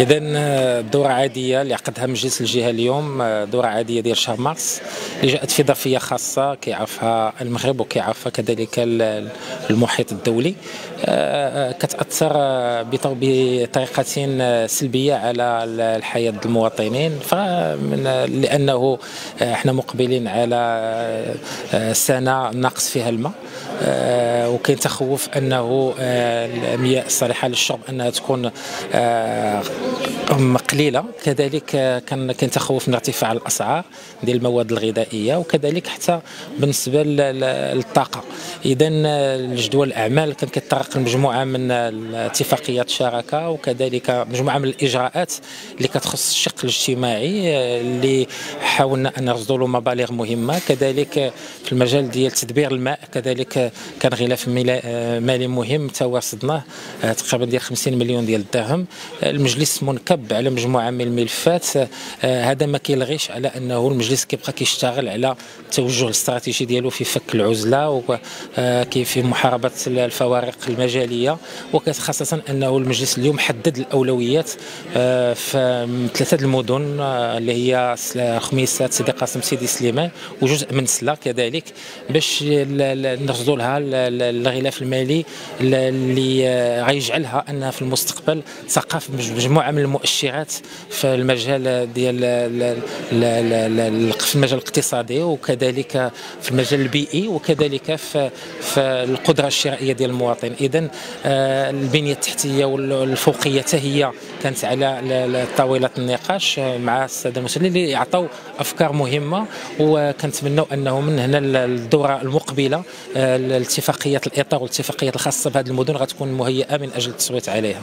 اذا الدوره عادية اللي عقدها مجلس الجهة اليوم دورة عادية ديال شهر مارس اللي جاءت في ظرفية خاصة كيعرفها المغرب وكيعرفها كذلك المحيط الدولي. كتأثر بطريقه سلبية على الحياة المواطنين. لأنه إحنا مقبلين على سنة ناقص فيها الماء. وكاين تخوف أنه المياه الصالحة للشرب أنها تكون قليلة. كذلك كان كان تخوف من ارتفاع الأسعار ديال المواد الغذائية وكذلك حتى بالنسبة للطاقة. اذا الجدول الأعمال كان كيتطرق لمجموعة من اتفاقيات الشراكة وكذلك مجموعة من الإجراءات اللي كتخص الشق الاجتماعي اللي حاولنا أن نرصدوا له مبالغ مهمة. كذلك في المجال ديال تدبير الماء كذلك كان غلاف مالي مهم توارصدناه تقريبا ديال 50 مليون ديال الدرهم. المجلس منكب على مجموعة من الملفات. هذا ما كيلغيش على أنه المجلس كيبقى كيشتغل على التوجه الاستراتيجي ديالو في فك العزلة وكيف في محاربة الفوارق المجالية. وخاصه أنه المجلس اليوم حدد الأولويات في ثلاثة المدن اللي هي خميسات سيدي قاسم سيدي سليمان وجزء من سلا كذلك باش نرصدوا لها الغلاف المالي اللي غيجعلها انها في المستقبل ثقافه مجموعه من المؤشرات في المجال ديال في المجال الاقتصادي وكذلك في المجال البيئي وكذلك في في القدرة الشرائية ديال المواطن. اذا آه، البنية التحتية والفوقية هي كانت على طاولة النقاش مع السادة المسؤولين اللي يعطوا أفكار مهمة وكنتمنوا أنه من هنا الدورة المقبلة آه، الاتفاقيات الإطار والاتفاقيات الخاصة بهذه المدن غتكون مهيئة من أجل التصويت عليها.